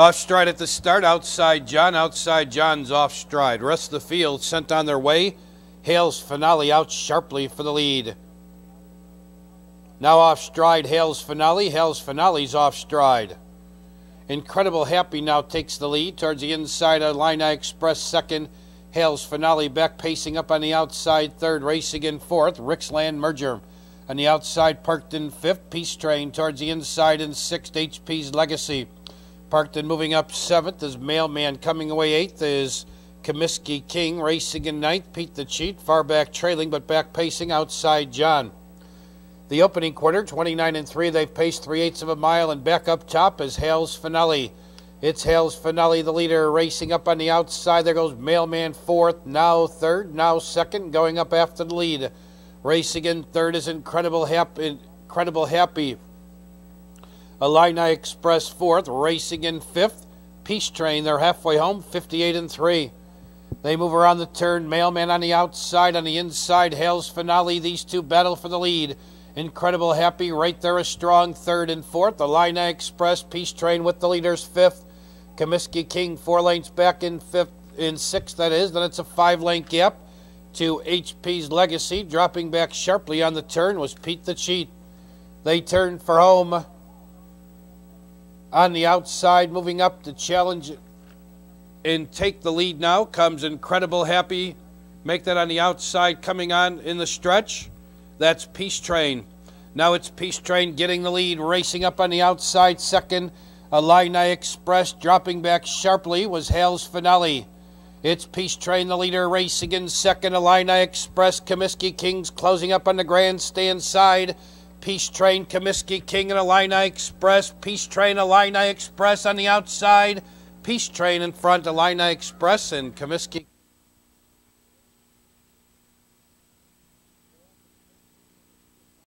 Off stride at the start, outside John, outside John's off stride. Rest of the field sent on their way. Hales finale out sharply for the lead. Now off stride, Hales finale. Hales finale's off stride. Incredible Happy now takes the lead towards the inside of Illini Express second. Hales Finale back pacing up on the outside third, racing in fourth. Ricksland Merger on the outside, parked in fifth. Peace Train towards the inside in sixth. HP's Legacy. Parkton moving up seventh is Mailman coming away eighth is Comiskey King racing in ninth. Pete the Cheat far back trailing but back pacing outside John. The opening quarter, 29 and 3, they've paced 3 eighths of a mile, and back up top is Hales Finale. It's Hales Finale, the leader, racing up on the outside. There goes Mailman fourth, now third, now second, going up after the lead. Racing in third is Incredible. Incredible Happy. Illini Express fourth, racing in fifth. Peace Train, they're halfway home, 58 and 3. They move around the turn. Mailman on the outside, on the inside, Hales Finale. These two battle for the lead. Incredible Happy right there, a strong third and fourth. Illini Express Peace Train with the leaders fifth. Comiskey King four lanes back in fifth, in sixth. That is. Then it's a five-lane gap to HP's Legacy. Dropping back sharply on the turn was Pete the Cheat. They turn for home. On the outside, moving up to challenge and take the lead now comes Incredible Happy. Make that on the outside, coming on in the stretch. That's Peace Train. Now it's Peace Train getting the lead, racing up on the outside. Second, Illini Express dropping back sharply was Hales Finale. It's Peace Train, the leader, racing in second. Illini Express, Comiskey Kings closing up on the grandstand side. Peace Train, Comiskey King, and Illini Express. Peace Train, Illini Express on the outside. Peace Train in front, Illini Express, and Comiskey